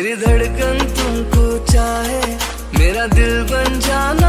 मेरी धड़कन तुमको चाहे मेरा दिल बन जाना